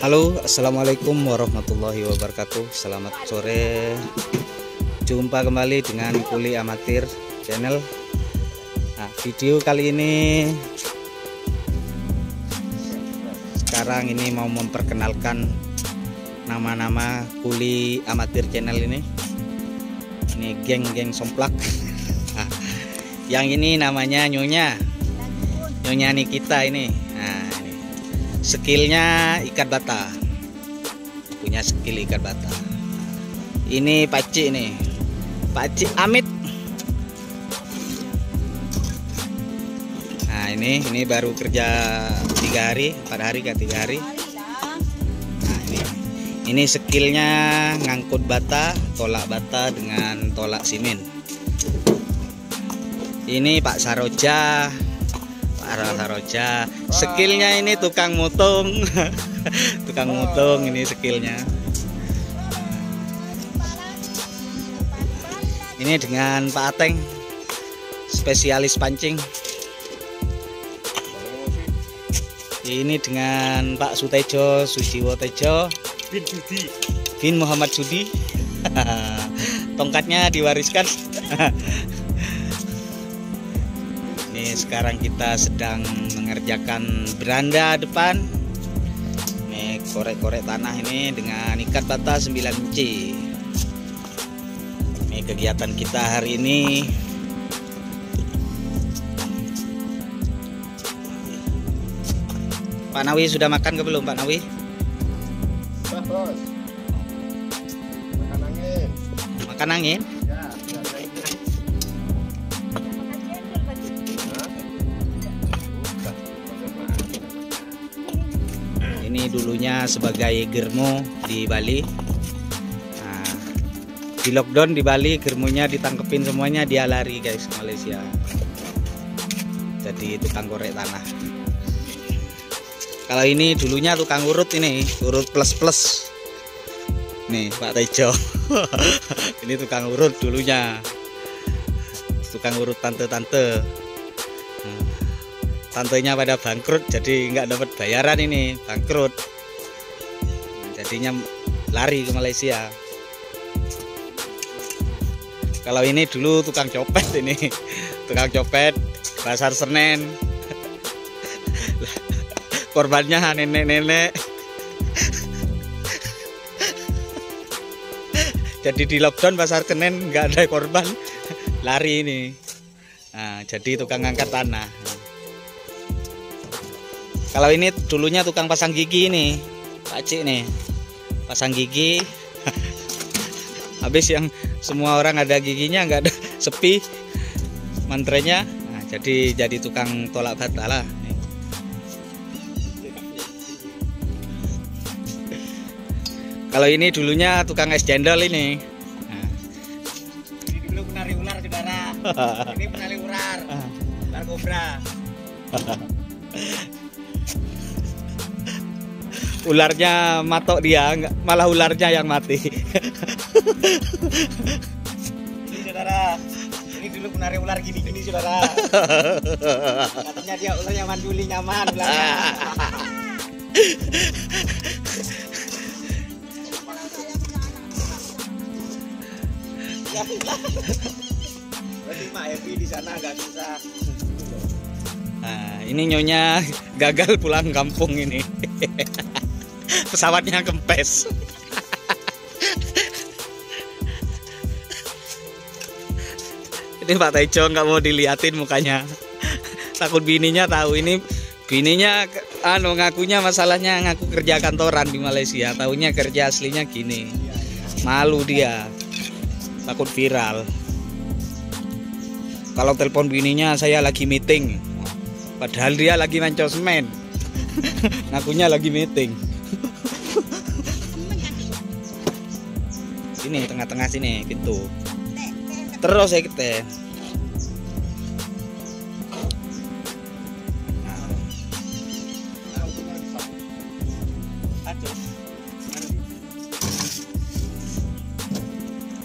Halo, assalamualaikum warahmatullahi wabarakatuh. Selamat sore. Jumpa kembali dengan Kuli Amatir Channel. Nah, video kali ini sekarang ini mau memperkenalkan nama-nama Kuli Amatir Channel ini. Ini geng-geng somplak. Nah, yang ini namanya Nyonya. Nyonya Nikita ini. Ini skillnya ikat bata. Punya skill ikat bata. Ini Pakcik nih Pakcik Amit. Nah ini ini baru kerja tiga hari empat hari ke tiga hari. Nah ini. Ini skillnya ngangkut bata tolak bata dengan tolak simen. Ini Pak Saroja Pak Saroja. Skillnya ini tukang mutung. Tukang mutung ini skillnya ini dengan Pak Ateng spesialis pancing. Ini dengan Pak Sutejo Sujiwo Tejo. Bin Judi. Bin Muhammad Sudi tongkatnya diwariskan ini sekarang kita sedang mengerjakan beranda depan ini korek-korek tanah ini dengan ikat bata 9 inci ini kegiatan kita hari ini Pak Nawi sudah makan ke belum Pak Nawi? Bos. Makan angin. Makan angin? Ini dulunya sebagai germo di Bali. Nah, di lockdown di Bali germonya ditangkepin semuanya dia lari guys Malaysia. Jadi tukang korek tanah. Kalau ini dulunya tukang urut ini, urut plus plus. Nih Pak Tejo. ini tukang urut dulunya. Tukang urut tante-tante. Tantenya pada bangkrut jadi nggak dapat bayaran ini bangkrut. Jadinya lari ke Malaysia. Kalau ini dulu tukang copet ini tukang copet pasar Senen. Korbannya nenek-nenek. Jadi di lockdown pasar Senen nggak ada korban lari ini. Nah, jadi tukang angkat tanah kalau ini dulunya tukang pasang gigi ini, Pak Cik nih. Pasang gigi. Habis yang semua orang ada giginya nggak ada sepi mantrenya. Nah, jadi jadi tukang tolak bata lah. Nih. Kalau ini dulunya tukang es cendol ini. Nah, Ini dulu penari ular, saudara. Ini penari ular. Ular kobra. Ularnya matok dia, malah ularnya yang mati. Ini saudara. Ini dulu penari ular gini-gini, saudara. Katanya dia ular yang manduli nyaman ularnya. Ya, Berarti Mak Evi di sana agak susah. Nah, ini nyonya gagal pulang kampung ini. Pesawatnya kempes. ini Pak Tejo nggak mau diliatin mukanya. Takut bininya tahu ini bininya anu ngakunya masalahnya ngaku kerja kantoran di Malaysia. Tahunya kerja aslinya gini. Malu dia. Takut viral. Kalau telepon bininya saya lagi meeting. Padahal dia lagi mancol semen. Ngakunya lagi meeting. Sini tengah-tengah sini pintu. Terus ya kita.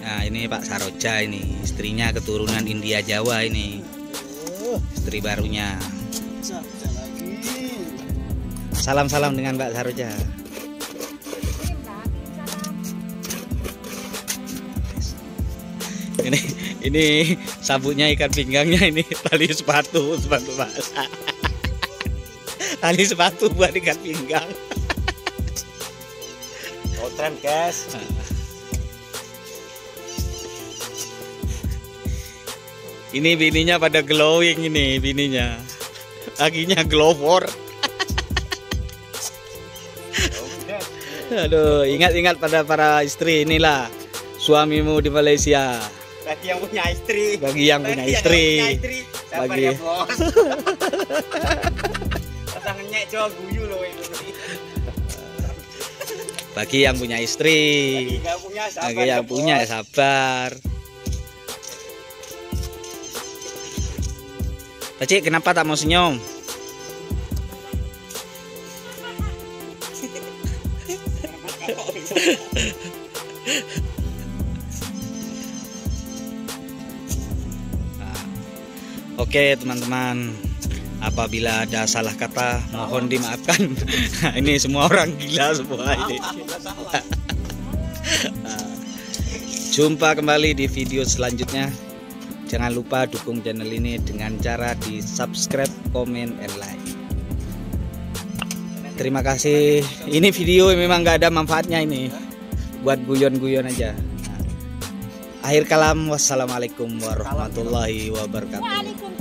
Nah ini Pak Saroja ini istrinya keturunan India Jawa ini istri barunya. Salam-salam dengan Mbak Saroja. Ini ini sabuknya ikan pinggangnya ini tali sepatu sepatu basah. Tali sepatu buat ikan pinggang. Oh, tren guys. ini bininya pada glowing ini bininya. Kakinya glowor Oh, udah. aduh ingat-ingat pada para istri inilah suamimu di Malaysia Bagi yang punya istri. bagi yang punya Bagi istri Yang punya istri. Sabar Bagi- ya, bos. Rasa ngenyek coba guyu loh ini. bagi yang punya istri Bagi nggak punya sabar. bagi yang ya, punya bos. sabar Pacik, kenapa tak mau senyum? Oke teman-teman. Apabila ada salah kata Mohon dimaafkan. Ini semua orang gila semua ini. Jumpa kembali di video selanjutnya. Jangan lupa dukung channel ini dengan cara di subscribe, komen, and like. Terima kasih. Ini video memang nggak ada manfaatnya ini. Buat guyon-guyon aja. Akhir kalam Wassalamualaikum warahmatullahi wabarakatuh